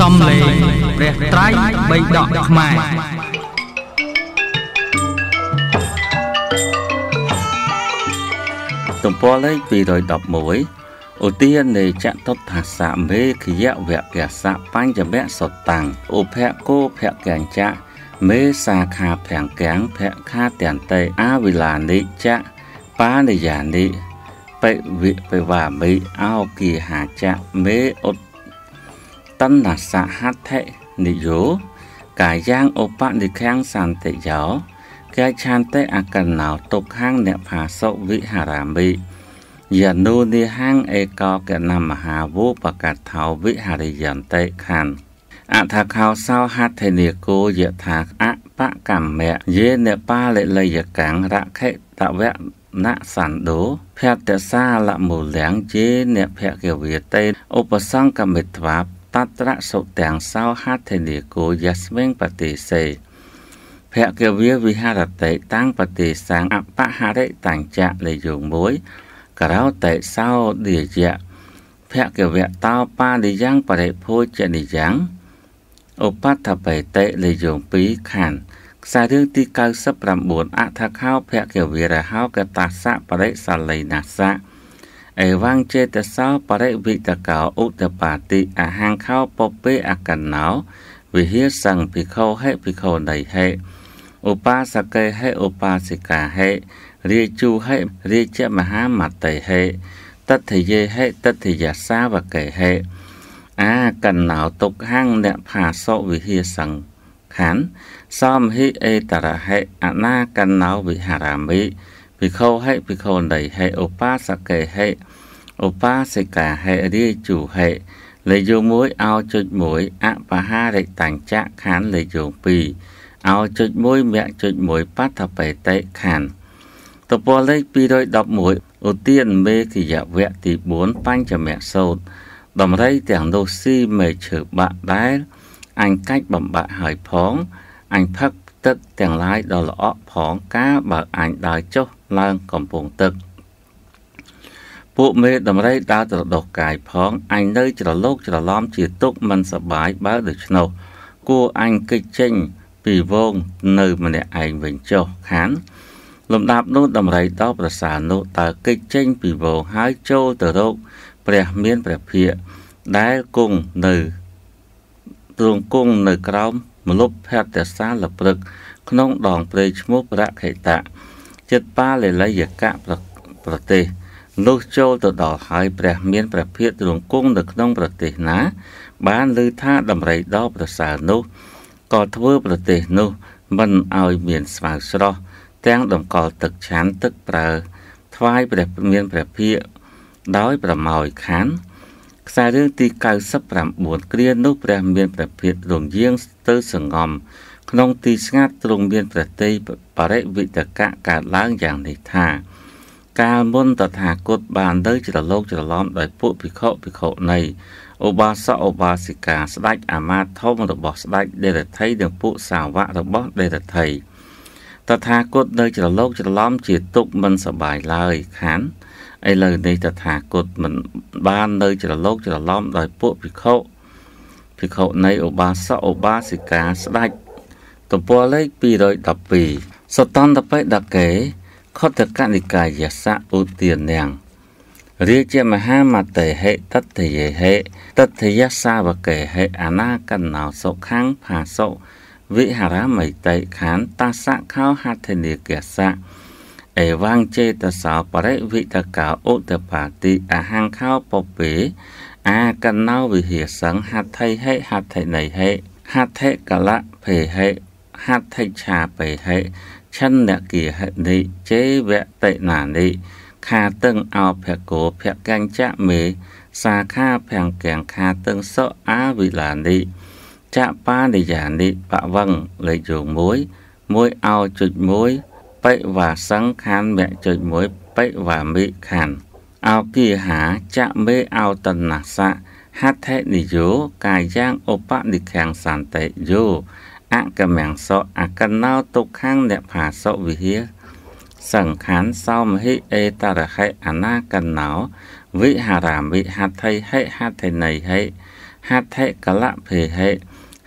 សំលេងព្រះត្រៃបិដកខ្មែរទំព័រលេខ211ឧទាននៃចតុថាសៈមេខយវៈកសៈបញ្ចមៈសតាំងឧភគោភកញ្ចៈមេសាខាភាំងកាំងភខាតន្តេអាវិឡានិចៈបានិយានិបិវិបិវាមិអោគីហាចៈមេឧត តណ្ណសហត្ថិនិយោកាយ៉ាងឧបនិខាំងសន្តិយោកាឆន្តិអកណោទុក្ខាំងអ្នកផាសុវិហារាមិយនុនិហាំងឯកោកណមហាវោបកថោវិហារិយន្តិខណ្ឌអថាខោសោហត្ថេនិគោយថាអបកម្មៈយេនបាលលយកាំងរខិតវៈណសណ្ដោភតសាលមូលៀងជេនភគវិតេឧបសង្កមិត្វា តត្រសុទាំងសោហត្ថេនិគោយស្មិងបតិសេភគវិវិហារតិតាំងបតិសាងអបហរិតាំងចៈលេយង1ក្រោតេសោឌិយៈភគវៈតោបាលិយ៉ាងបរិភោជនិយ៉ាងឧបតបេតិលេយង2ខណ្ឌខ្សែរឿងទី99អថខោភគវិរហោកតាសៈបរិសលៃណាសៈ អេវងចេតសោបរិវិតកោឧតបាតិអហង្ខោពពេអកណោវិហាសង្ភិក្ខោហេភិក្ខោណៃហេឧបាសកេហេឧបាសិកាហេរាជូហេរាជមហាមតេហេតថយេហេតថយសាវកេហេអាកណោទុកហាំងអ្នកផាសោវិហាសង្ខណ្ឌសំហិអេតរហេអនាកណោវិហារាមិ ភិក្ខុហេភិក្ខុណីហេឧបាសកេហេឧបាសិកាហេរាជូហេលេខយោ1អោចុច1អបហារិតញ្ចៈខណ្ឌលេខយោ2អោចុច1មគ្គចុច1បតបេតិខណ្ឌតពលលេខ211ឧទានមេគយវៈទី4បញ្ចមៈសោតដំរី ទាំងនោះស៊ីមេឈើបាក់ដែលអញកាច់បំបាក់ហើយផងអញផឹកទឹកទាំងឡាយដ៏ល្អក់ផងការបើអញដើរចុះឡើងកំពង់ទឹក ពួកមេដំរីដើរត្រដុសកាយផងអញនៅច្រឡោកច្រឡំជាទុកមិនសបាយបើដូច្នោះគួរអញគេចចេញពីវងនៅម្នាក់ឯងវិញចុះខានលំដាប់នោះដំរីដល់ប្រសានោះតើគេចចេញពីវងហើយចូលទៅរកព្រះមានព្រះភិក្ខដែលគង់នៅទ្រង់គង់នៅក្រោម មលុបភត្តសាលព្រឹក ក្នុងដងព្រៃឈ្មោះប្រខេតៈចិត្តបាលលយកៈប្រទេសនោះចូលទៅដល់ហើយព្រះមានព្រះភិក្ខទ្រង់គង់នៅក្នុងប្រទេសណា បានឮថាដំរីដ៏ប្រសើរនោះក៏ធ្វើប្រទេសនោះមិនឲ្យមានស្មៅស្រស់ទាំងតម្កល់ទឹកឆានទឹកប្រើថ្វាយព្រះមានព្រះភិក្ខដោយប្រមោយខាន ខ្សែរឿងទី99គ្រានោះព្រះមានព្រះភិក្ខរងយាងទៅសងំក្នុងទីស្ងាត់ទ្រង់មានព្រះតីបរិវិតកៈកើតឡើងយ៉ាងនេះថា កាលមុនតថាគតបានទៅច្រឡោកច្រឡំដោយពួកភិក្ខុភិក្ខុនៃឧបាសកឧបាសិកាស្ដេចអាមាត្យធំរបស់ស្ដេចដេរថៃនិងពួកសាវករបស់ដេរថៃតថាគតនៅច្រឡោកច្រឡំជាទុកមិនសបាយឡើយខាន ឥឡូវនេះតថាគតមិនបាននៅច្រឡោកច្រឡំដោយពួកភិក្ខុភិក្ខុនៃឧបាសកឧបាសិកាស្ដេចទំព័រលេខ212សតន្តបេដកេខតកនិកាយសៈឧទានាងរាជមហាមតេហេតតយេហេតតយសាវកេហេអនាកណោសុខាំងផាសុវិហារមិតេខានតាសៈខោហត្ថនិកសៈ អេវងចេតសោបរិវិតកោឧតបាតិអហង្ខោពពេអាកណោវិហាសង្ហត្ថិហេហត្ថិណៃហេហត្ថិកលៈភេហេហត្ថិឆាបេហេឆនគិហនិជេវតិណានិខាតឹងអោភគោភកញ្ចមេសាខាភាំងកៀងខាតឹងសអាវិឡានិចបានិយានិបវងលេខយោ1 1អោចុច1 បិវាសង្ខានមៈចុច1បិវាមិខានអោគិហាចមេអោតនសៈហត្ថិនិយោកាយ៉ាងឧបនិខាងសន្តិយោអកមង្សអកណោទុក្ខាំងអ្នកផាសវិហា សង្ខានសោមហិអេតរហិអនាកណោវិហារាមិហត្ថិហិហត្ថិណៃហិហហត្ថិកលៈភេហិ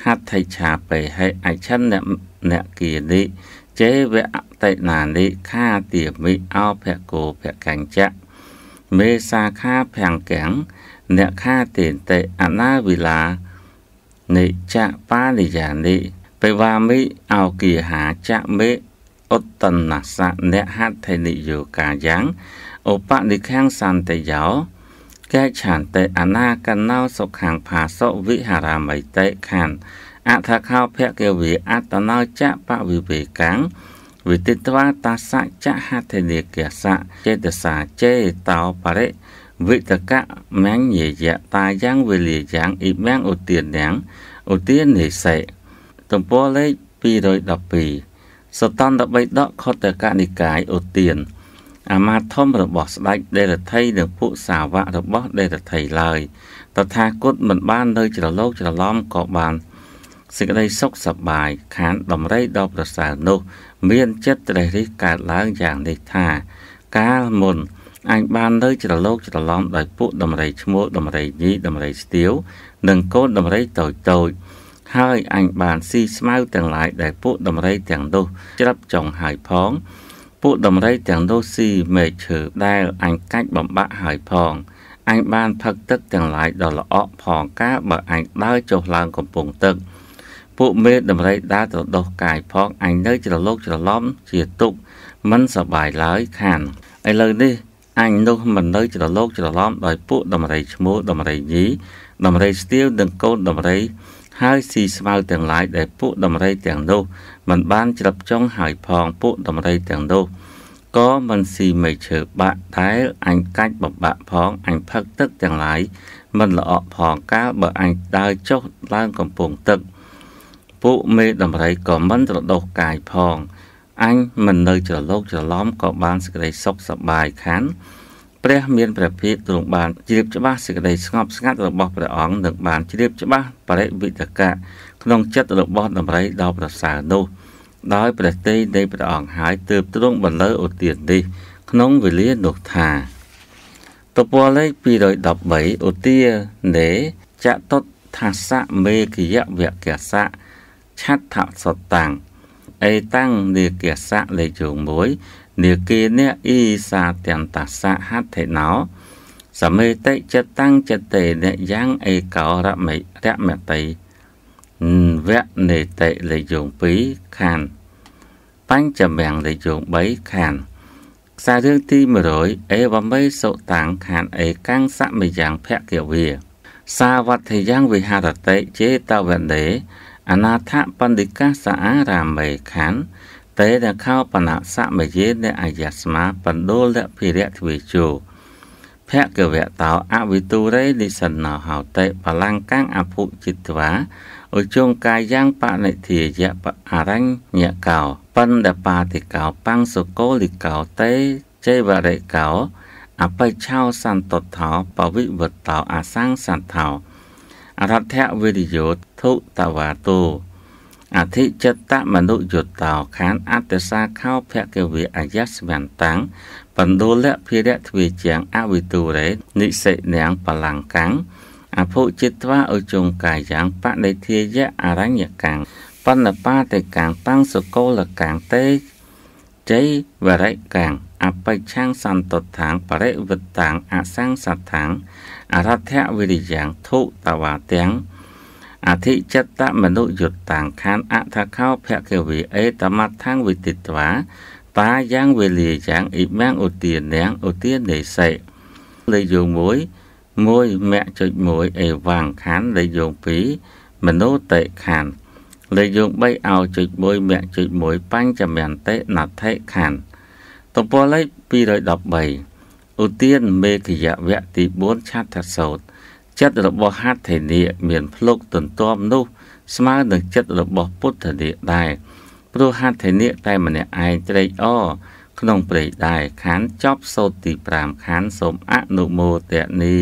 ហត្ថិឆាបេហិអច្ឆនៈអ្នកគិនិចេវៈ តេណានិខាទាមិអោភគោភកញ្ចៈមេសាខាភាំងកាំងអ្នកខាទេនតេអនាវិឡានិចៈបានិយានិបេវាមិអោគិហាចៈមេឧត្តនសៈអ្នកហត្ថិនិយោកាយ៉ាងឧបនិខាំងសន្តយោកែឆន្តិអនាកណោសុខាំងផាសវិហារាមិតេខានអថខោភគវិអត្តណោចៈបវិវេកាំង វិទិតវាតាសៈចហត្ថិនិកសៈចេតសាចេតោបរិវិតកៈមញ្ញយៈតាយ៉ាងវេលាយ៉ាងអ៊ីមាំងឧទានយ៉ាងឧទាននិសេទំព័រលេខ212សតន្តបិដកខតកនិកាយឧទានអាមាធំរបស់ស្ដេចដេរថៃនិងពួកសាវករបស់ដេរថៃឡើយតថាគតមិនបាននៅច្រឡោកច្រឡំក៏បានសេចក្តីសុខសប្បាយខានដំរីដ៏ប្រសើរនោះ មានចិត្តត្រេះរិះកើតឡើងយ៉ាងនេះថា កាលមុនអញបាននៅច្រឡោកច្រឡំដោយពួកដំរីឈ្មោលដំរីញីដំរីស្ទាវនិងកូនដំរីតូចតូចហើយអញបានស៊ីស្មៅទាំងឡាយដែលពួកដំរីទាំងនោះច្រាប់ចុងហើយផង ពួកដំរីទាំងនោះស៊ីមែកឈើដែលអញកាច់បំបាក់ហើយផងអញបានផឹកទឹកទាំងឡាយដ៏ល្អក់ផងការបើអញដើរចុះឡើងកំពង់ទឹក ពួកមេដំរីដើរទៅដោះកាយផងអញនៅច្រឡោកច្រឡំជាទុកមិនសបាយឡើយខានឥឡូវនេះអញនោះមិននៅច្រឡោកច្រឡំដោយពួកដំរីឈ្មោះដំរីញីដំរីស្ទាវនិងកូនដំរីហើយស៊ីស្មៅទាំងឡាយដែលពួកដំរីទាំងនោះមិនបានច្រឹបចុងហើយផងពួកដំរីទាំងនោះក៏មិនស៊ីមេឈើបាក់តែអញកាច់បបាក់ផងអញផឹកទឹកទាំងឡាយមិនល្អផងកាលបើអញដើរចុះឡើងកំពង់ទឹក ពួកមេដំរីក៏មិនត្រដោះកាយផងអញមិននៅច្រឡោកច្រឡំក៏បានសេចក្តីសុខសប្បាយខានព្រះមានព្រះភិក្ខទ្រង់បានជ្រាបច្បាស់សេចក្តីស្ងប់ស្ងាត់របស់ព្រះអង្គនិងបានជ្រាបច្បាស់បរិវិតកៈក្នុងចិត្តរបស់ដំរីដ៏ប្រសើរនោះដោយព្រះទេយនៃព្រះអង្គហើយទើបទ្រង់បន្លឺឧទាននេះក្នុងវេលានោះថាតពលលេខ213ឧទានេចតុថាសៈមេគយៈវកសៈ ឆដ្ឋសតាំងអេតាំងនេកសៈលេខជង1នេគេនៈអ៊ីសាតន្តសៈហត្ថិណោសមេតិចិត្តតាំងចិត្តទេនៈយ៉ាងអេកោរមិរមតិវៈនេតិលេខជង2ខានបញ្ចមាំងលេខជង3ខានខ្សែរឿងទី100អេវមេសុតាំងខានអេកាំងសមយ៉ាងភគវាសាវត្ថយ៉ាងវិហារតិចេតវណ្ដេ អនាថបណ្ឌិកាសអារាមេខានតេនខោបណសមយេនអាយស្មាបណ្ដូលភិរៈទ្វេជោភគវៈតោអវិទូរេនិសណោហោតេបលាំងកាំងអភុចិត្វាឧជងកាយ៉ាងបនិធាយៈអរញ្ញកោបណ្ឌបាតិកោបាំងសុកោលិកោតេចេវរិកោអបិឆោសន្តថោបវិវតោអាសាំងសន្ធោ អរថវិរិយោធុតវ៉ាតោអធិចិត្តមនុយុតោខានអត្តសាខោភគវិអយស្វន្តាំងបណ្ដូលភិរៈទ្វេជាងអវិទូរេនិសិនាងបលាំងកាំងអភុចិត្តវាឧជងកាយ៉ាងបនិធាយៈអរញ្ញកាំងបណ្ណបាតេកាំងបាំងសុកោលកាំងតេជ័យវរិកាំងអបិឆាំងសន្តតាំងបរិវិតាំងអសង្សតាំង អរថវិរិយ៉ាងធុតវាទាំងអធិចិត្តមនុយុតតាំងខានអថខោភគវិអេតមថាំងវិទិតវាតាយ៉ាងវេលាយ៉ាងអ៊ីមាំងឧទាននាងឧទាននេសិលេខយោមួយ1មគ្គចុច1អេវ៉ាំងខានលេខយោ2មនុតេខានលេខយោ3អោចុច1មគ្គចុច1បញ្ចមន្តេណដ្ឋិខានទំព័រលេខ213 ឧទានមេគយវៈទី4ឆាត់សោតចិត្តរបស់ហត្ថិនីមានភ្លុកទន្ទាំនោះ ស្មើនឹងចិត្តរបស់ពុទ្ធនីដែរព្រោះហត្ថិនីតែម្នាក់ឯងត្រេកអរក្នុងព្រៃដែរខានចប់សោតទី5ខានសូមអនុមោទនី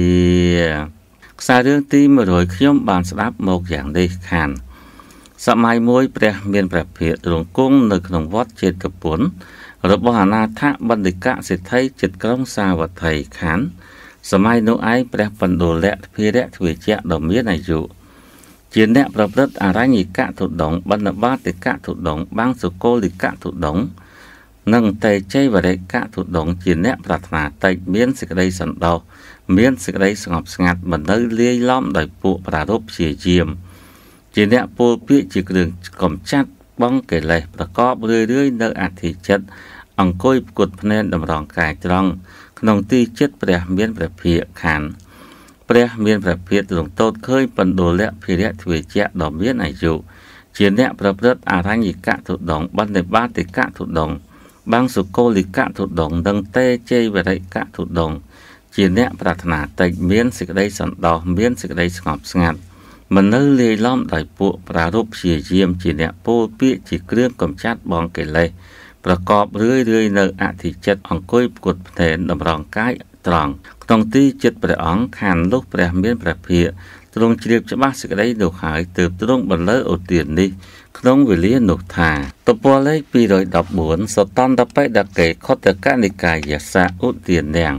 ខ្សែរឿងទី100ខ្ញុំបានស្ដាប់មកយ៉ាងនេះខានសម័យមួយព្រះមានព្រះភិក្ខរងគង់នៅក្នុងវត្តចេតពុន របស់អនាថបណ្ឌិកសិទ្ធិចិត្តក្រុងសាវត្ថីខានសម័យនោះឯងព្រះបណ្ឌលៈភិរៈទ្វេជៈដ៏មានអាយុជាអ្នកប្រព្រឹត្តអរញ្ញិកទុដងបណ្ឌបាតិកទុដងបាំងសុគោលិកទុដងនិងតេជ័យវរិកទុដងជាអ្នកប្រាថ្នាតិចមានសេចក្តីសន្តោសមានសេចក្តីស្ងប់ស្ងាត់មិននៅលាយឡំដោយពួកប្រារព្ធព្យាយាម ជាអ្នកពោលពាក្យជាគ្រឿងកំចាត់បងកិលេសប្រកបរឿយៗនៅអធិចិត្ត អង្គុយផ្គត់ភ្នែនតម្រង់កាយត្រង់ក្នុងទីចិត្តព្រះមានព្រះភិក្ខខានព្រះមានព្រះភិក្ខទ្រង់តូតឃើញបណ្ឌលៈភិរៈទ្វេជៈដ៏មានអាយុជាអ្នកប្រព្រឹត្តអរញ្ញិកទុដងបណ្ឌបាតិកទុដងបាំងសុគោលិកទុដងនិងតេជ័យវរិកទុដងជាអ្នកប្រាថ្នាតិចមានសេចក្តីសន្តោសមានសេចក្តីស្ងប់ស្ងាត់មិននៅលាយឡំដោយពួកប្រារព្ធព្យាយាមជាអ្នកពោលពាក្យជាគ្រឿងកំចាត់បងកិលេស ប្រកបរឿយរឿយនៅអធិចិត្តអង្គុយផ្គត់ផ្ទែនតម្រង់កាយត្រង់ក្នុងទីចិត្តព្រះអង្គខានលុះព្រះមានព្រះភិក្ខទ្រង់ជ្រាបច្បាស់សេចក្តីនោះហើយទើបទ្រង់បន្លឺឧទាននេះក្នុងវេលានោះថាតពលលេខ214សតន្តបេដកេខតកនិកាយសៈឧទាននាង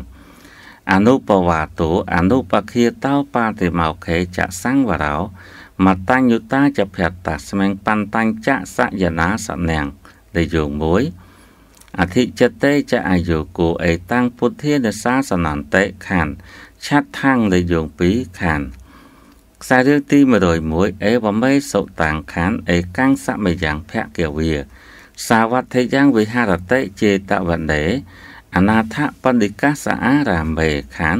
អនុបវាទោអនុបគាតោបាតិមោខេចសង្វរោមតញ្ញុតាចភតស្មេងបន្តញ្ចសយនាសនាង លេខយោង1អធិចិត្តេចអាយុគោអេតាំងពុទ្ធានសាសនន្តិខានឆាត់ថាំងលេខយោង2ខានខ្សែរឿងទី101អេវមេសុតាំងខានអេកាំងសមយ៉ាងភគវាសាវត្ថិយ៉ាងវិហារតិចេតវណ្ដេអនាថបណ្ឌិកាសអារាមេខាន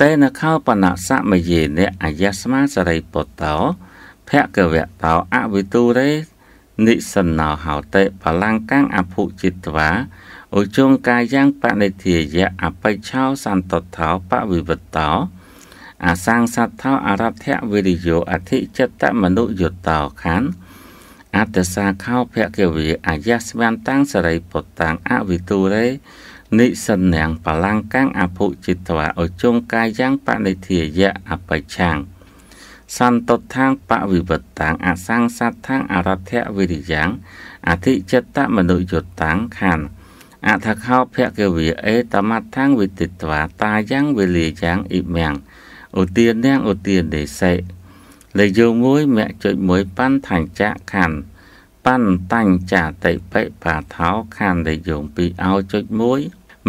តេនខោបណសមយេនអយស្មាសរិពុតោភគវៈតោអវិទូរេ និសណោហោតេបលាំងកាំងអភុចិតវាឧជងកាយ៉ាងបនិធាយៈអបិឆោសន្តថោបវិវតោអាសាងសត្ថោអរថៈវិរិយោអធិចិត្តមនុយុតោខានអត្តសាខោភគវិអាយស្វានតាំងសរិពុតតាំងអវិទូរេនិសញ្ញាងបលាំងកាំងអភុចិតវាឧជងកាយ៉ាងបនិធាយៈអបិឆាំង សន្តថាងបវិវតាំងអសង្សថាងអរថៈវិរិយ៉ាងអធិចិត្តមនុយុតាំងខានអថខោភគវិអេតមថាងវិទិតវាតាយ៉ាងវេលាយ៉ាងអ៊ីមាំងឧទាននាងឧទានដេសេលេខយោមួយមគ្គចុចមួយប៉ាន់ថាញ់ចាក់ខាន់ប៉ាន់តាញ់ចាតិបិបាថោខាន់លេខយោពីរឲ្យចុចមួយ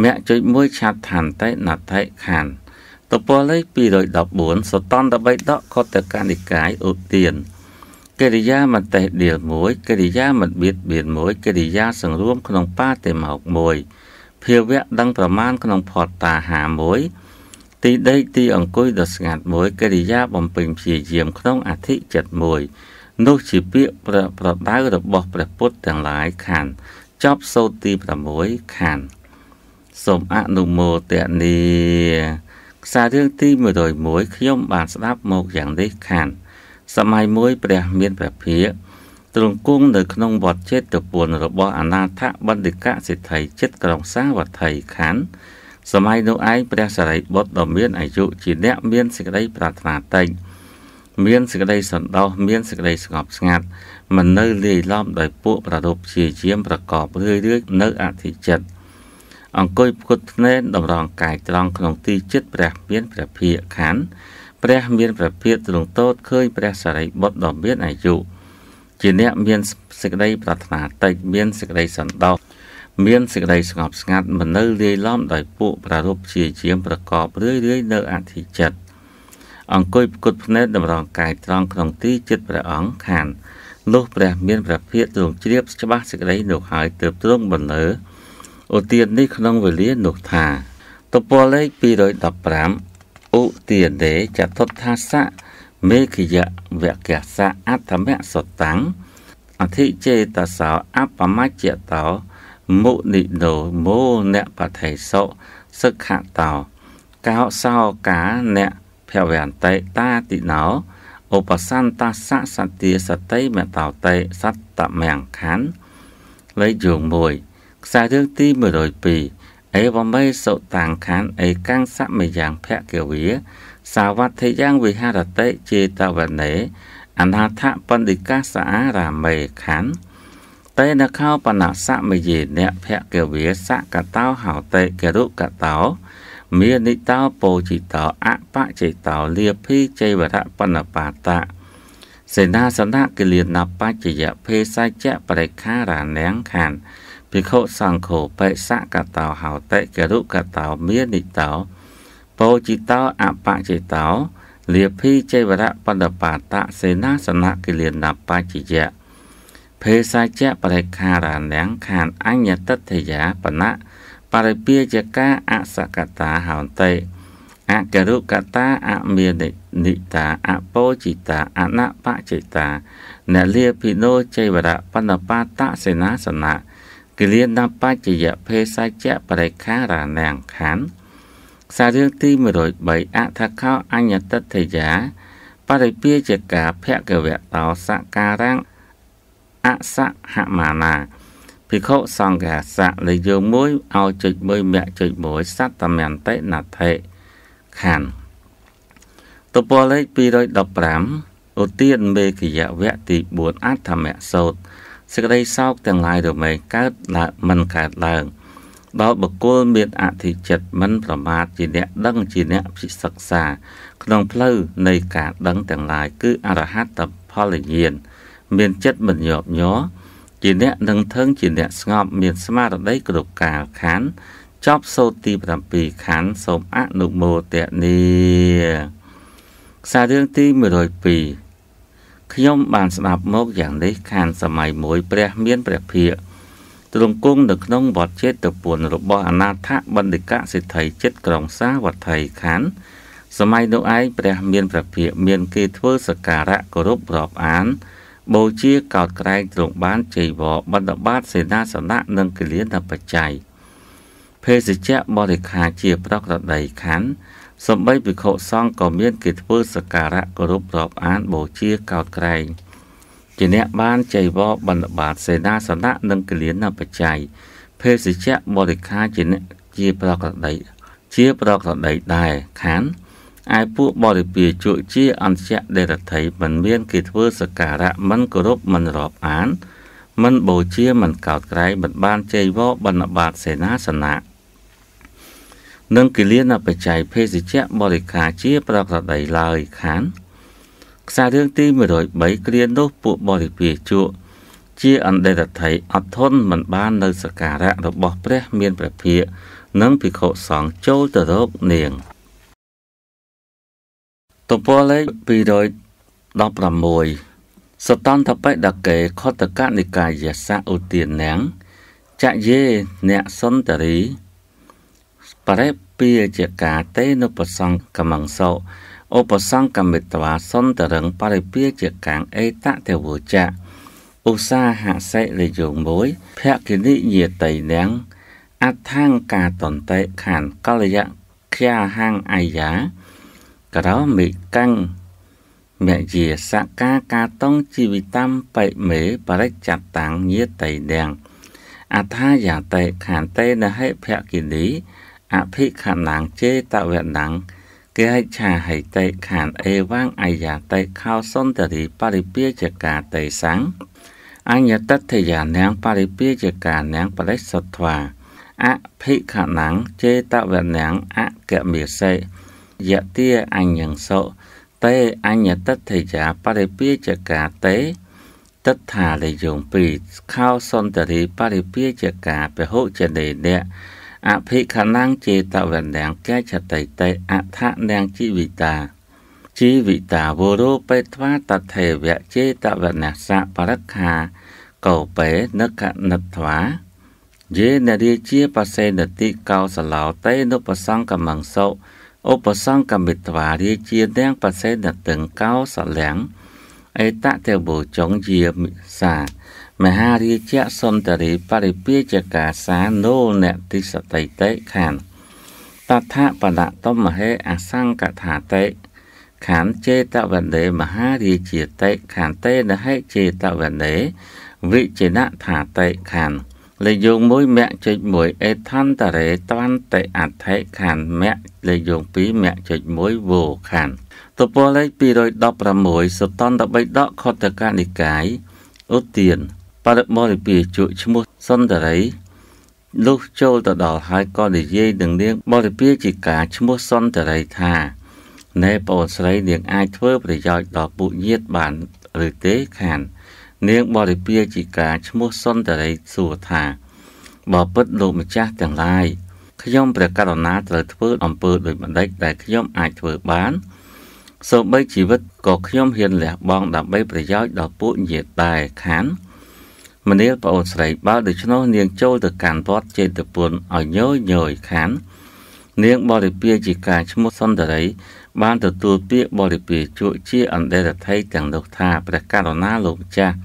មគ្គចុចមួយឆាត់ឋានតិណតិខាន់ តពលលេខ214សតន្តបិដកខតកនិកាយឧទានកិរិយាមតេដៀលមួយកិរិយាមិនបៀតបៀនមួយកិរិយាសង្រួមក្នុងបាទេមកមួយភាវៈដឹងប្រមាណក្នុងផតតាហាមួយទីដេកទីអង្គុយដ៏ស្ងាត់មួយកិរិយាបំពេញព្យាយាមក្នុងអធិចិត្តមួយនោះជាពាក្យប្រប្រដៅរបស់ព្រះពុទ្ធទាំងឡាយខានចប់សូត្រទី6ខានសូមអនុមោទនី ខ្សែរឿងទី101ខ្ញុំបានស្ដាប់មកយ៉ាងនេះខានសម័យមួយព្រះមានព្រះភិក្ខទ្រង់គង់នៅក្នុងវត្តចេតពុនរបស់អនាថបណ្ឌិកសិទ្ធិចិត្តក្រុងសាវត្ថីខណ្ឌសម័យនោះឯងព្រះសារីបុត្រដ៏មានអាយុជាអ្នកមានសេចក្តីប្រាថ្នាតិចមានសេចក្តីសន្តោសមានសេចក្តីស្ងប់ស្ងាត់មិននៅលាយឡំដោយពួកប្ររពជាជាមប្រកបរឿយរឿយនៅអធិចិត្ត អង្គុយផ្គត់ភ្នែនតម្រង់កាយត្រង់ក្នុងទីចិត្តព្រះមានព្រះភិក្ខខណ្ឌព្រះមានព្រះភិក្ខទ្រង់តូតឃើញព្រះសារីបុត្រដ៏មានអាយុជាអ្នកមានសេចក្តីប្រាថ្នាតិចមានសេចក្តីសន្តោសមានសេចក្តីស្ងប់ស្ងាត់មិននៅលាយឡំដោយពួកប្រារព្ធជាជាមប្រកបរឿយរឿយនៅអធិចិត្តអង្គុយផ្គត់ភ្នែកតម្រង់កាយត្រង់ក្នុងទីចិត្តព្រះអង្គខានលុះព្រះមានព្រះភិក្ខទ្រង់ជ្រាបច្បាស់សេចក្តីនោះហើយទើបទ្រង់បន្លឺ ឧទាននេះក្នុងវេលានោះថាតពលលេខ215ឧទានទេចតុថាសៈមេខយៈវកសៈអត្តមសតាំងអធិចេតសោអបមច្ចតោមុនិណោមោអ្នកបថេសុសឹកខតោកោសោកាអ្នកភវន្តិតាតិណោឧបសន្តសៈសតិសតិមតោតេសត្តមង្ខានលេខយោង1 ខ្សែរឿងទី102អេវមេសុតាំងខានអេកាំងសមយ៉ាងភគវាសាវត្ថិយ៉ាងវិហារតិចេតវនេ អនាថបណ្ឌិកាសអារាមេខានតេនខោបណសមយេអ្នកភគវាសកតោហោតេករុកតោមានិតោពោជិតោអបជិតោលាភីជ័យវរៈបណ្ណបាតៈសេនាសនៈកិលានបច្ចយៈភេសច្ចៈបរិខារានាងខាន ភិក្ខុសង្ឃោបិសកតោហោតិករុកតោមានិតោពោជិតោអបជិតោលាភីជ័យវរៈបណ្ណបាតៈសេនាសនៈកិលានបច្ចយៈភេសច្ចៈបរិខារានាងខានអញ្ញតតិយាបណៈបរិពាជកាអសកតាហោតិអករុកតាអមាននិតាអពោចិតាអនបចិតានលាភិណោចៃវរៈបណ្ណបាតសេនាសនៈ កិលានបច្ចយៈភេសច្ចៈបរិខារានាងខានខ្សែរឿងទី103អថខោអញ្ញតតិយាបរិពាជកាភគវៈតោសការังអសហមានាភិក្ខុសង្ឃាសៈលេខយើងមួយឲ្យចុចមួយមគ្គចុចមួយសត្តមន្តិណដ្ឋិខណ្ឌតពលលេខ215ឧទានមេគយវៈទី4អដ្ឋមសោត សេចក្តីសោកទាំងឡាយរមែងកើតឡើងមិនកើតឡើងដល់បុគ្គលមានអធិចិត្តមិនប្រមាទជាអ្នកដឹងជាអ្នកពិសិក្សា ក្នុងផ្លូវនៃការដឹងទាំងឡាយគឺអរហត្តផលញាណមានចិត្តមិនញាប់ញ័រជាអ្នកនឹងធឹងជាអ្នកស្ងប់មានស្មារតីគ្រប់កាលខានចប់សូត្រទី7ខានសូមអនុមោទនីខ្សែរឿងទី102 ខ្ញុំបានស្ដាប់មកយ៉ាងនេះខានសម័យមួយព្រះមានព្រះភិក្ខទ្រង់គង់នៅក្នុងវត្តចេតពុនរបស់អនាថបណ្ឌិកសិទ្ធិចិត្តក្រុងសាវត្ថីខានសម័យនោះឯងព្រះមានព្រះភិក្ខមានគេធ្វើសក្ការៈគោរពរាប់អានបូជាកោតក្រែងទ្រង់បានជ័យវរបដបាតសេនាសនៈនិងគលានបច្ច័យភេសជ្ជៈបរិខាជាប្រក្រតីខណ្ឌ សំបីភិក្ខុសង្ឃក៏មានគេធ្វើសក្ការៈគោរពរាប់អានបូជាកោតក្រែងជាអ្នកបានជ័យវរបដបាតសេនាសនៈនិងគលានបច្ច័យភេសជ្ជៈបរិខាជាអ្នកជាប្រក្រតីជាប្រក្រតីដែរខណ្ឌឯពួកបរិពាជក់ជាអន្តៈដេរថៃមិនមានគេធ្វើសក្ការៈមិនគោរពមិនរាប់អាន មិនបូជាមិនកោតក្រែងមិនបានជ័យវរបណ្ឌបាតសេនាសនៈ និងគិលានបច្ច័យភេសជ្ជៈបរិខាជាប្រក្រតីឡើយខានខ្សែរឿងទី103គ្រានោះពួកបរិពាជក់ជាអន្តរថៃអត់ធន់មិនបាននៅសក្ការៈរបស់ព្រះមានព្រះភិក្ខនិងភិក្ខុសង្ឃចូលទៅរកនាងទំព័រលេខ216សតន្តបិដកេខតកនិកាយសៈឧទាននាងចយេអ្នកសន្តរី បរិពាជាកាតេនុបសង្កមង្សោឧបសង្កមិតវាសន្តរងបរិពាជាកាងអេតទេវចៈឧស្សាហសិលយងមួយភគិនិយតៃនាងអថាងកាតន្តិខានកលយៈខ្យាហាងអាយាក្រោមិកាំងមជាសកាកាតងជីវិតំបិមេបរិច្ចតាំងញាតៃនាងអថាយាតេខានតេនហេភគិនី អភិខណាងចេតវណាំងគេហិឆាហិតេខានអេវាងអាយាតេខោសន្តរីបរិពាចកាតេសੰងអញ្ញតតយានាងបរិពាចកានាងបរិសុទ្ធវាអភិខណាងចេតវណាំងអកមិសេយទាអញ្ញសោតេអញ្ញតថេយាបរិពាចកាតេតថាលយងពីខោសន្តរីបរិពាចកាពហុចនេនៈ អភិខណាំងចេតវនាងកែចតៃតេអថនាងជីវិតាជីវិតាវរោបេថ្វាតថេវៈចេតវនសៈបរខាកោបេនកណថ្វាយេនរិជាបសេនតិកោសឡោតេនុបសង្កមង្សោឧបសង្កមិត្វារាជាទាំងបសេនតឹងកោសលាំងអេតទេវចងជាសា មហារាជសន្តរីបរិពាចកាសាណូនតិសតិតេខានតថាបណតមហេអសង្កថាតេខានចេតវណ្ដេមហារាជាតេខានតេនហេចេតវណ្ដេវិជនថាតេខានលេខយោង1មគ្គចុច1អេថន្តរេតវន្តេអថេខានមគ្គលេខយោង2មគ្គចុច1វោខានតពលលេខ216សតន្តបិដកខតកនិកាយឧទាន បរិបរិពាជក់ឈ្មោះសន្តរីលុះចូលទៅដល់ហើយក៏និយាយនឹងនាងបរិពាជាការឈ្មោះសុនតរីថាណែបងស្រីនាងអាចធ្វើប្រយោជន៍ដល់ពួកញាតិបានឬទេខាន នាងបរិពាជាការឈ្មោះសុនតរីសួរថាបើពិតលោកម្ចាស់ទាំងឡាយខ្ញុំព្រះករុណាត្រូវធ្វើអំពើដូចម្ដេចដែលខ្ញុំអាចធ្វើបានសូម្បីជីវិតក៏ខ្ញុំហ៊ានលះបង់ដើម្បីប្រយោជន៍ដល់ពួកញាតិដែរខាន មនាលប្អូនស្រីបើដូច្នោះនាងចូលទៅកាន់វត្តចេតពុនឲ្យញយញយខាន នាងបរិពាជាការឈ្មោះសុន្ទរី បានទទួលពាក្យបរិពាជក់ជាអន្តរថ័យទាំងនោះថាព្រះករុណាលោកម្ចាស់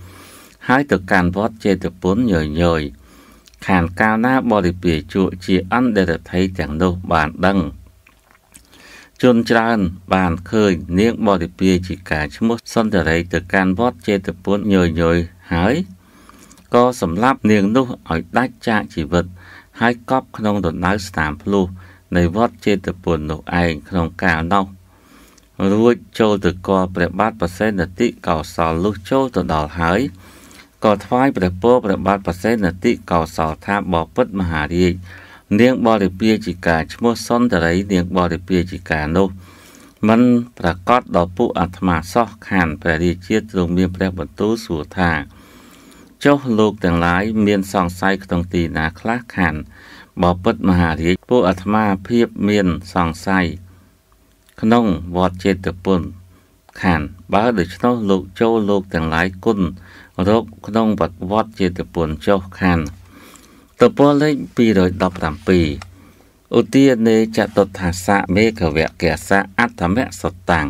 ហើយទៅកាន់វត្តចេតពុនញយញយខានកាលណាបរិពាជក់ជាអន្តរថ័យទាំងនោះបានដឹងជនច្រើនបានឃើញនាងបរិពាជាការឈ្មោះសន្តរីទៅកាន់វត្តចេតពុនញយញយហើយ ក៏សម្លាប់នាងនោះឲ្យដាច់ចាកជីវិត ហើយកប់ក្នុងដណ្ដៅស្នាមភ្លុះនៃវត្តចេតពុននោះឯងក្នុងកាលនោះរួចចូលទៅកល់ព្រះបាទប្រសេនតិកោសលលុះចូលទៅដល់ហើយក៏ថ្វាយព្រះពរព្រះបាទប្រសេនតិកោសលថាបពិតមហារាជនាងបរិពាជាការឈ្មោះសុនតរីនាងបរិពាជាការនោះមិនប្រកាសដល់ពួកអាត្មាសោះខានព្រះរាជាទ្រង់មានព្រះបន្ទូលសួរថា ចុះលោកទាំងឡាយមានសង្ស័យក្នុងទីណាខ្លះខានបពិតមហារាជពួកអាត្មាភាពមានសង្ស័យក្នុងវត្តចេតពុនខានបើដូច្នោះលោកចូលលោកទាំងឡាយគុណរកក្នុងវត្តវត្តចេតពុនចុះខានតពលលេខ217ឧទានេចតុថាសៈមេឃវៈកសៈអត្តមៈសតាំង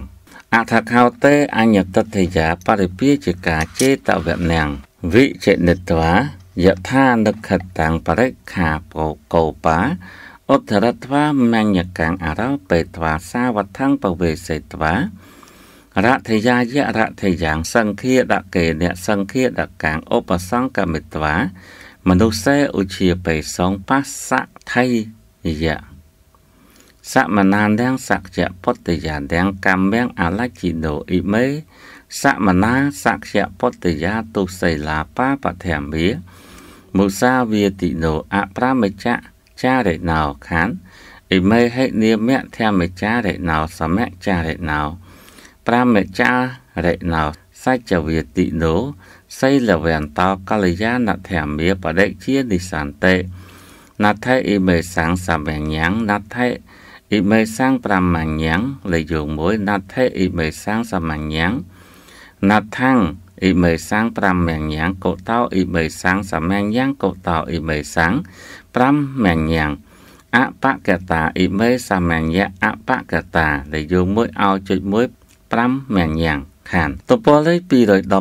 អថខោតេអញ្ញតតិយាបរិពាជាកាចេតវៈនាង វិចិនិតវាយថានិខតាំងបរិខាបោកោបាអុទ្ធរត្វាមញ្ញកាំងអរោបេត្វាសាវថੰបវេសេត្វារថយាយរថយ៉ាងសង្ឃាដកេអ្នកសង្ឃាដកាំងឧបសង្កមិត្វាមនុស្សេឧជាបេសងបស្សៈថៃយៈសមណានទាំងសក្យពុទ្ធយាទាំងកម្មទាំងអលជិណោអ៊ីមេ សមណាសក្យពុទ្ធយាទុសិលាបាបធម្មាមុសាវាតិណោអប្រមច្ចៈចារិណោខានអ៊ីមេហេនាមៈធម្មចារិណោសមៈចារិណោប្រមច្ចារិណោសច្ចវាតិណោសីលវន្តោកល្យាណធម្មាបដិជានិសន្តិណដ្ឋិអ៊ីមេសាំងសមញ្ញាំងណដ្ណដ្ឋិអ៊ីមេសាំងសមញ្ញាំងណដ្ឋังអ៊ីមេសាំង5មញ្ញាំងកោតោអ៊ីមេសាំងសមញ្ញាំងកោតោអ៊ីមេសាំង5មញ្ញាំងអបកតាអ៊ីមេសមញ្ញៈអបកតាលេខយោង1ឲ្យចុច1 5មញ្ញាំងខានតពលលេខ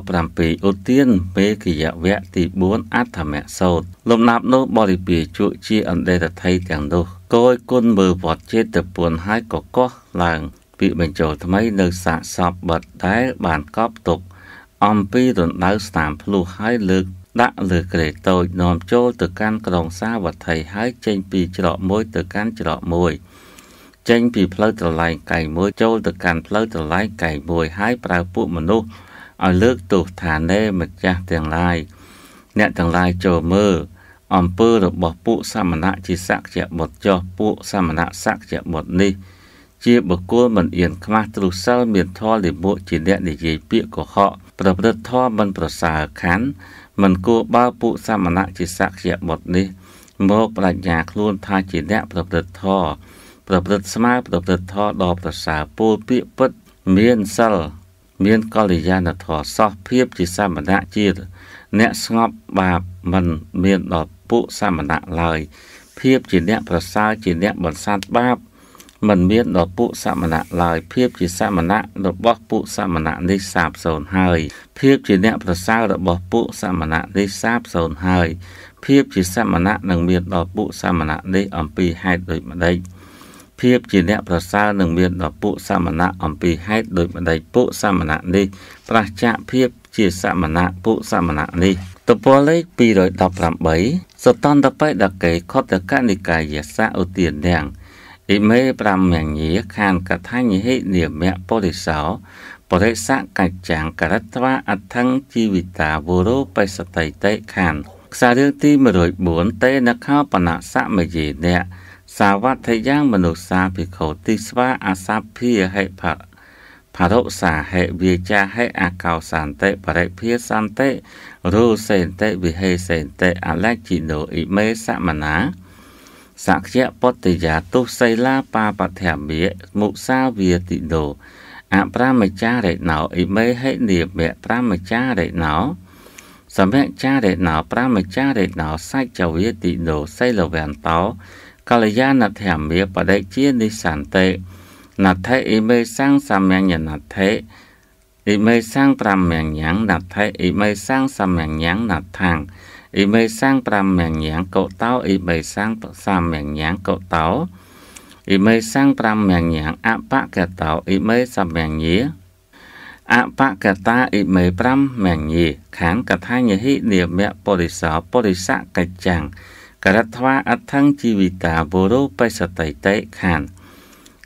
217ឧទានមេគយវៈទី4អត្ថមសោតលំដាប់នោះបរិពាជក់ជាអន្តរថ័យទាំងនោះគយគុណមើលវត្តចេតពុនហើយកកោះឡើង ពាក្យបញ្ចូលថ្មីនៅសាកសពបិទដែលបានកប់ទុក អំពីរណ្ដៅស្នាមភ្លុះហើយលើកដាក់លើក្រេតូចនាំចូលទៅកាន់ក្រុងសាវត្ថីហើយចេញពីច្រកមួយទៅកាន់ច្រកមួយ ចេញពីផ្លូវត្រឡែងកែងមួយចូលទៅកាន់ផ្លូវត្រឡែងកែងមួយហើយប្រើពួកមនុស្សឲ្យលើកទោសថាណែម្ចាស់ទាំងឡាយអ្នកទាំងឡាយចូលមើលអំពើរបស់ពួកសមណៈជាសក្យបុត្រចោះពួកសមណៈសក្យបុត្រនេះ ជាបុគ្គលមិនអៀនខ្មាស់ទ្រុសិលមានធម៌លិមុខជាអ្នកនិយាយពាក្យកុហកប្រព្រឹត្តធម៌មិនប្រសើរខណ្ឌមិនគួរបើពួកសមណៈជាសក្យបុត្រនេះមកបញ្ញាខ្លួនថាជាអ្នកប្រព្រឹត្តធម៌ប្រព្រឹត្តស្មើប្រព្រឹត្តធម៌ដ៏ប្រសើរពោលពាក្យពិតមានសិលមានកល្យាណធម៌សោះភាពជាសមណៈជាអ្នកស្ងប់បាបមិនមានដល់ពួកសមណៈឡើយភាពជាអ្នកប្រសើរជាអ្នកបន្សាត់បាប មិនមានដល់ពួកសមណៈឡើយភាពជាសមណៈរបស់ពួកសមណៈនេះសាបសូន្យហើយភាពជាអ្នកប្រសើររបស់ពួកសមណៈនេះសាបសូន្យហើយភាពជាសមណៈនឹងមានដល់ពួកសមណៈនេះអំពីហេតុដូចម្ដេចភាពជាអ្នកប្រសើរនឹងមានដល់ពួកសមណៈអំពីហេតុដូចម្ដេចពួកសមណៈនេះប្រឆាចភាពជាសមណៈពួកសមណៈនេះតពលលេខ218សតន្តបេដកេខតកនិកាយសៈឧទានទាំង អ៊ីមេ5មញាខានកថាញហិនិមៈបរិសោបរិសៈកច្ចាំងករត្វាអថੰជីវិតាវរោបិសតិតេខានខ្សែរឿងទី104តេនខោបណៈសមយេអ្នកសាវត្ថយ៉ាងមនុស្សាភិក្ខុទីស្វាអសាភិហេផៈផារុសាហេវិចាហេអកោសន្តិបរិភាសន្តិរូសេនតិវិហេសេនតិអលជិណូអ៊ីមេសមណា សក្យពតិយាទុសីលាបាបធម្មាមុសាវាតិណូអប្រមចារិណោអ៊ីមេហេនិមៈប្រមចារិណោសមចារិណោប្រមចារិណោសច្ចវាតិណូសីលវន្តោកល្យាណធម្មាបដិជានិសន្តិណដ្ឋិអ៊ីមេសាំងសមញ្ញណដ្ឋិអ៊ីមេសាំង5មញ្ញងណដ្ឋិអ៊ីមេសាំងសមញ្ញងណដ្ឋាំង អ៊ីមេសាំង5មញ្ញងកោតោអ៊ីមេសាំងសមញ្ញងកោតោអ៊ីមេសាំង5មញ្ញងអបកតោអ៊ីមេសមញ្ញអបកតាអ៊ីមេ5មញ្ញខានកថាញហិនិមៈបរិសោបរិសកច្ចੰករត្វាអថੰជីវិតាបុរោបិសតៃតេខាន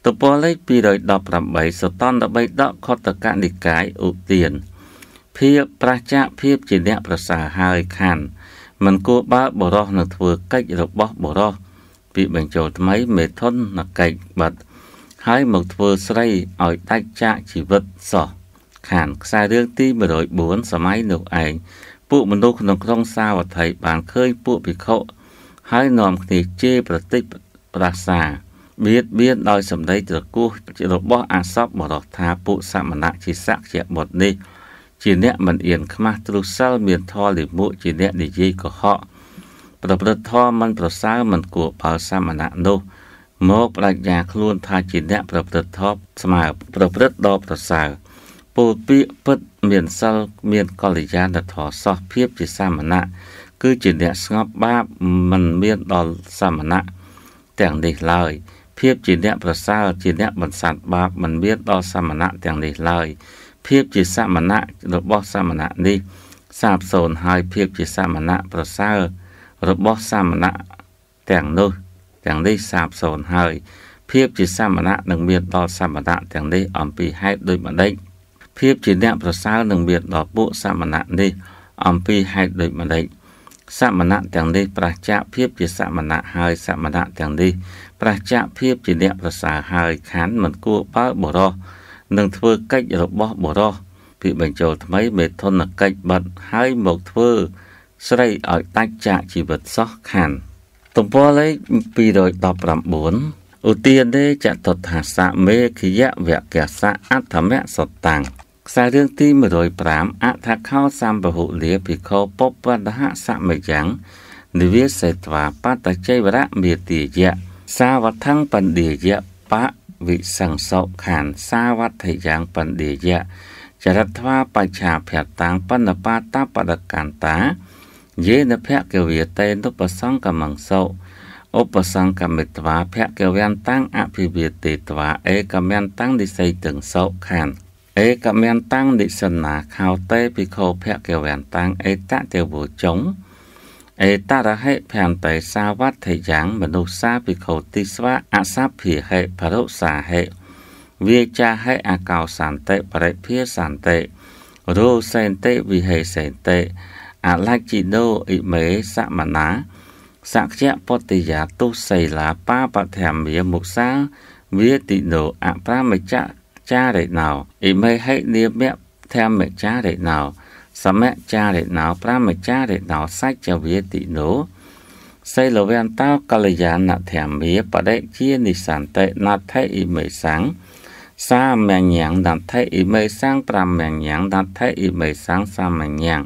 ទំព័រលេខ218សតន្ត3ដកខតកនិកាយឧទានភាពប្រឆាភាពជាអ្នកប្រសើរហើយខាន មិនគួរបើបរោះនឹងធ្វើកិច្ចរបស់បរោះពីបញ្ចូលថ្មីមេធននកិច្ចបាត់ហើយមកធ្វើស្រីឲ្យដាច់ចាកជីវិតសោះខានខ្សែរឿងទី104សម័យនោះឯងពួកមនុស្សក្នុងក្រុងសាវត្ថីបានឃើញពួកភិក្ខុហើយនាំគ្នាជេរប្រតិចប្រាសាបៀតបៀនដោយសម្ដីត្រគោះរបស់អាសពបរោះថាពួកសមណៈជាសក្យបុត្រនេះ ជាអ្នកមិនអៀនខ្មាស់ទ្រុសិលមានធម៌លិមុជាអ្នកនិយាយកុហកប្រព្រឹត្តធម៌មិនប្រសើរមិនគួរបើសមណៈនោះមកបដិញ្ញាខ្លួនថាជាអ្នកប្រព្រឹត្តធម៌ស្មើប្រព្រឹត្តដ៏ប្រសើរពោលពាក្យពិតមានសិលមានកល្យាណធម៌សោះភាពជាសាមណៈគឺជាអ្នកស្ងប់បាបមិនមានដល់សាមណៈទាំងនេះឡើយភាពជាអ្នកប្រសើរជាអ្នកបន្សាត់បាបមិនមានដល់សាមណៈទាំងនេះឡើយ ភាពជាសាមណៈរបស់សាមណៈនេះសាបសូន្យហើយភាពជាសាមណៈប្រសើររបស់សាមណៈទាំងនោះទាំងនេះសាបសូន្យហើយភាពជាសាមណៈនឹងមានដល់សាមណៈទាំងនេះអំពីហេតុដូចម្ដេចភាពជាអ្នកប្រសើរនឹងមានដល់ពួកសាមណៈនេះអំពីហេតុដូចម្ដេចសមណៈទាំងនេះប្រះចាកភាពជាសមណៈហើយសមណៈទាំងនេះប្រះចាកភាពជាអ្នកប្រសើរហើយខណ្ឌមិនគួរបើបរោះ នឹងធ្វើកិច្ចរបស់បរោះពីបញ្ចូលថ្មីមេធនកិច្ចបាត់ហើយមកធ្វើស្រីឲ្យដាច់ចាកជីវិតសោះខណ្ឌទំព័រលេខ219ឧទានទេចតុថាសៈមេខយៈវកសៈអត្ថមៈសតាំងខ្សែរឿងទី105អថាខោសម្ពហុលាភិក្ខុពពតហសមយ៉ាងនិវាសេត្វាបតជ័យវរៈមេតិយៈសាវថੰបណ្ឌិយៈប វិសង្សោខានសាវត្ថយ៉ាងបណ្ឌិយៈចរិតថ្វាបច្ឆាភតាំងបណ្ឌបាតបដកន្តាយេនភគវិតេនុបសង្កមង្សោឧបសង្កមិត្វាភគវន្តាំងអភិវិទេត្វាឯកមន្តាំងនិស័យទាំងសោខានឯកមន្តាំងនិសនាខោតេភិក្ខុភគវន្តាំងអេតទេវចុងអេ តរហេភន្តិសាវត្ថយ៉ាងមនុស្សាភិក្ខុទិស្វាអសភិហេបរុសាហេវាចាហេអកោសន្តិបរិភាសន្តិរោសេនតិវិហេសេនតិអលជិណូអ៊ីមេសមណាសក្យពតិយាទុសីលាបាបធម្មាមុសាវាតិណូអប្រមចចា រិណោអ៊ីមេហេនិមៈធម្មចារិណោសមចារិណោប្រមចារិណោសច្ចវាតិណូសិលវន្តោកល្យាណធម្មាបដិជានិសន្តិណដ្ឋិអ៊ីមេសੰងសាមញ្ញងណដ្ឋិអ៊ីមេសੰងប្រមញ្ញងណដ្ឋិអ៊ីមេសੰងសាមញ្ញង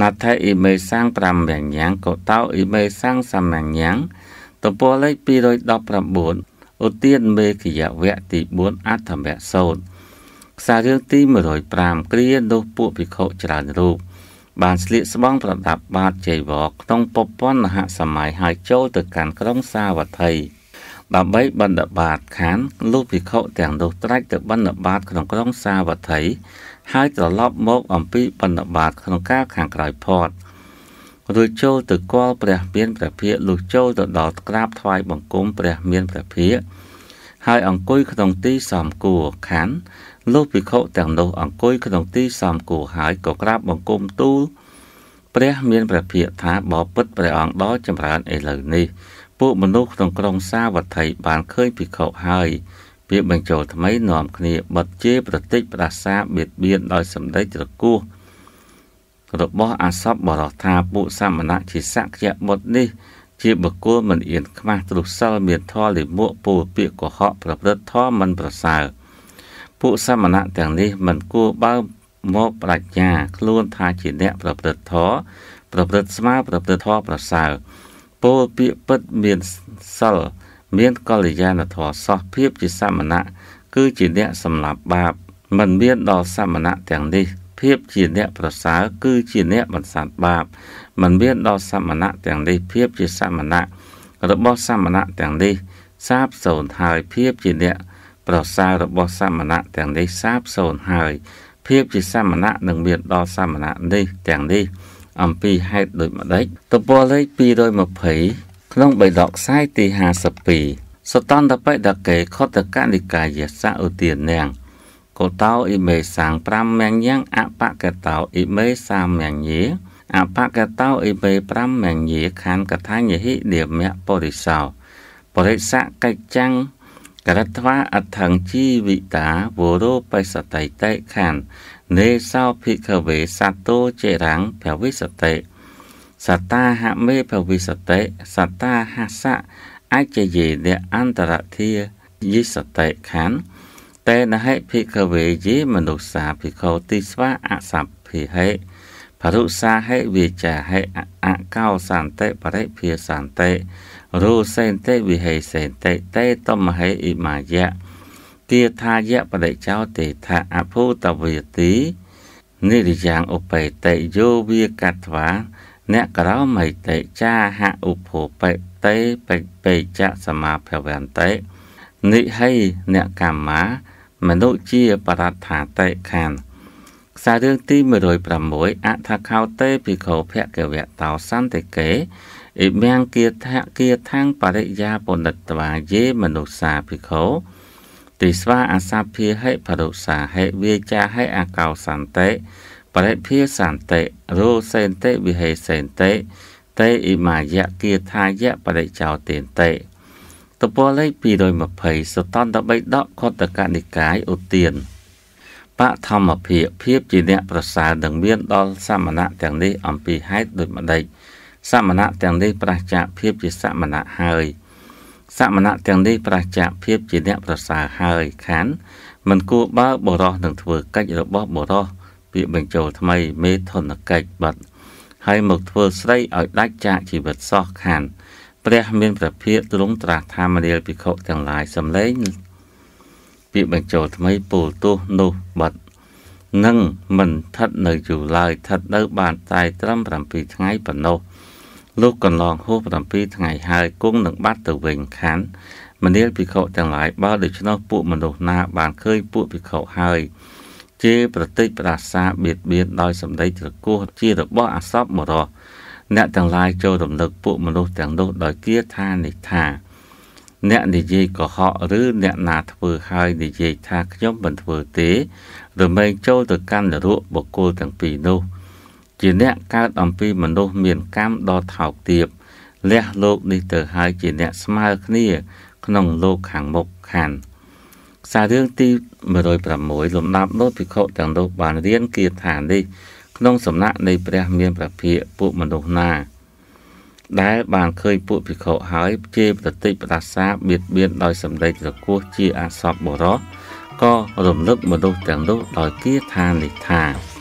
ណដ្ឋិអ៊ីមេសੰងប្រមញ្ញងកតោអ៊ីមេសੰងសាមញ្ញងទំព័រលេខ219ឧទានមេគយវៈទី4អត្ថមៈសោត ខ្សែរឿងទី105គ្រានោះពួកភិក្ខុច្រើនរូបបានស្លៀកស្បង់ប្រដាប់បាតចៃវរក្នុងពពន្ធហសម័យហើយចូលទៅកាន់ក្រុងសាវត្ថីដើម្បីបណ្ឌបាតខានលោកភិក្ខុទាំងនោះត្រាច់ទៅបណ្ឌបាតក្នុងក្រុងសាវត្ថីហើយត្រឡប់មកអំពីបណ្ឌបាតក្នុងកាលខាងក្រោយផតរួចចូលទៅគាល់ព្រះមានព្រះភិក្ខលុះចូលទៅដល់ក្រាបថ្វាយបង្គំព្រះមានព្រះភិក្ខហើយអង្គុយក្នុងទីសំគួរខាន លោកភិក្ខុទាំងនោះអង្គុយក្នុងទីសំគួរហើយក៏ក្រាបបង្គំទូលព្រះមានព្រះភិក្ខថាបបិទ្ធព្រះអង្គដ៏ចម្រើនឥឡូវនេះពួកមនុស្សក្នុងក្រុងសាវត្ថីបានឃើញភិក្ខុហើយពាក្យបញ្ចូលថ្មីនាំគ្នាបិទជាប្រតិចប្រាសាបៀតបៀនដោយសម្ដីត្រគោះរបស់អសពបរោះថាពួកសមណៈជាសក្យបុត្រនេះ ជាបុគ្គលមិនអៀនខ្មាស់ទ្រុសិលមានធម៌លិមួកពោលពាក្យកុហកប្រព្រឹត្តធម៌មិនប្រសើរ ពួកសមណៈទាំងនេះមិនគួរបើមកប្រាជ្ញាខ្លួនថាជាអ្នកប្រព្រឹត្តធម៌ប្រព្រឹត្តស្មាប្រព្រឹត្តធម៌ប្រសើរពោលពាក្យពិតមានសិលមានកល្យាណធម៌សោះភាពជាសមណៈគឺជាអ្នកសម្លាប់បាប មិនមានដល់សមណៈទាំងនេះភាពជាអ្នកប្រសើរគឺជាអ្នកបន្សាត់បាប មិនមានដល់សមណៈទាំងនេះភាពជាសមណៈរបស់សមណៈទាំងនេះសាបសូន្យហើយភាពជាអ្នក ប្រសើររបស់សមណៈទាំងនេះសាបសូន្យហើយភាពជាសមណៈនឹងមានដល់សមណៈនេះទាំងនេះ អំពីហេតុដូចម្ដេចទំព័រលេខ220ក្នុងបៃដកខ្សែទី52សតន្តបិដកេខតកនិកាយសៈឧទាននាងកោតោអ៊ីមេសាង5មញ្ញអបកតោអ៊ីមេសាមញ្ញេអបកតោអ៊ីមេ5មញ្ញេខានកថាញហិនិមៈបរិសោបរិសៈកិច្ចੰ ករត្វាអថង្ជីវិតាវរោបិសតៃតេខាននេសោភិក្ខវេសត្តោចេរាំងភវិសតិសតាហមេភវិសតិសតាហសៈអច្ចយេនអន្តរធាយិសតិខានតេនហិភិក្ខវេយេមនុស្សាភិក្ខោទិស្វាអសព្ភិហេបរុសាហេវិចាហេអកោសន្តិបរិភាសន្តិ រូសេនតិវិហេសេនតិតេតមហេអ៊ីមាយៈគាថាយៈបដិចោទេថាអភូតវេទីនិរិយ៉ាងឧបេតិយោវាកត្វាអ្នកក្រោមៃតិចាហឧភោបេតិបេបេចសមាភវន្តិនិហេអ្នកកម្មាមនុជាបរត្ថាតិខានខ្សែរឿងទី106អថាខោតេភិក្ខុភគវៈតោសន្តិកេ អ៊ីមៀងគាថាគាថាំងបរិយាបុណិតវាយេមនុស្សាភិក្ខុទិស្វាអសាភិហេបរុសាហេវាចាហេអកោសន្តិបរិភាសន្តិរោសេនតិវិហេសេនតិតេអ៊ីមាយៈគាថាយៈបរិចោតេនតិតពលលេខ220សតន្តបិដកខតកនិកាយឧទានបឋមភិភាពជាអ្នកប្រសើរនឹងមានដល់សមណៈទាំងនេះអំពីហេតុដូចម្ដេច សមណៈទាំងនេះប្រះចាកភាពជាសមណៈហើយសមណៈទាំងនេះប្រះចាកភាពជាអ្នកប្រសើរហើយខានមិនគួរបើបរោះនឹងធ្វើកិច្ចរបស់បរោះពាក្យបញ្ចូលថ្មីមេធនកិច្ចបាត់ហើយមកធ្វើស្រីឲ្យដាច់ចាកជីវិតសោះខានព្រះមានព្រះភិក្ខទ្រង់ត្រាស់ថាមនាលភិក្ខុទាំងឡាយសំឡេងពាក្យបញ្ចូលថ្មីពោលទោសនោះបាត់នឹងមិនស្ថិតនៅយូរឡើយស្ថិតនៅបានតែត្រឹម7ថ្ងៃប៉ុណ្ណោះ លោកកន្លងហួស7ថ្ងៃហើយគង់នឹងបាត់ទៅវិញខានមនាលភិក្ខុទាំងឡាយបើដូច្នោះពួកមនុស្សណាបានឃើញពួកភិក្ខុហើយជាប្រតិចប្រាសាបៀតបៀនដោយសម្ដីត្រគោះជារបស់អសពមរោះអ្នកទាំងឡាយចូលរំលឹកពួកមនុស្សទាំងនោះដោយគាថានេះថា អ្នកនិយាយកុហកឬអ្នកណាធ្វើហើយនិយាយថាខ្ញុំមិនធ្វើទេរមែងចូលទៅកាន់នរកបុគ្គលទាំងពីរនោះ ជាអ្នកកើតអំពីមនុស្សមានកម្មដ៏ថោកទាបលះលោកនេះទៅហើយជាអ្នកស្មើគ្នា ក្នុងលោកខាងមុខខានខ្សែរឿងទី106លំដាប់នោះភិក្ខុទាំងនោះបានរៀនគាថានេះក្នុងសំណាក់នៃព្រះមានព្រះភិក្ខពួកមនុស្សណាដែលបានឃើញពួកភិក្ខុហើយជេរប្រតិចប្រាសាបៀតបៀនដោយសម្ដីត្រគោះជាអសពបរោះក៏រំលឹកមនុស្សទាំងនោះដោយគាថានេះថា